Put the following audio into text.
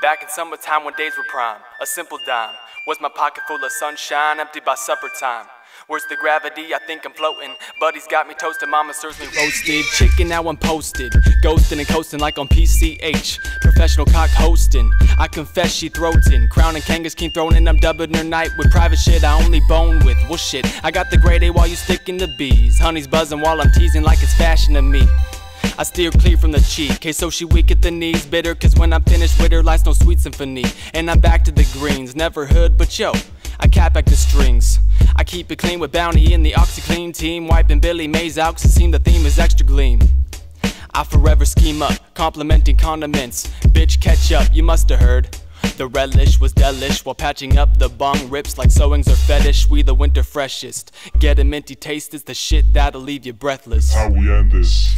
Back in summertime when days were prime, a simple dime was my pocket full of sunshine, empty by supper time. Where's the gravity? I think I'm floating. Buddy's got me toasted, mama serves me roasted chicken. Now I'm posted, ghosting and coasting like on PCH. Professional cock hosting. I confess she throatin'. Crown and Kangas king throwing, I'm dubbing her night with private shit I only bone with. Well, shit, I got the grade A while you sticking the B's. Honey's buzzing while I'm teasing like it's fashion to me. I steer clear from the cheek. so she weak at the knees, bitter, cause when I'm finished with her, life's no sweet symphony. And I'm back to the greens, never hood, but yo, I cap back the strings. I keep it clean with Bounty and the OxiClean team, wiping Billy Mays out, cause it seemed the theme is extra gleam. I forever scheme up, complimenting condiments. Bitch, catch up, you musta heard. The relish was delish while patching up the bong rips like sewings are fetish. We the winter freshest. Get a minty taste is the shit that'll leave you breathless. How we end this.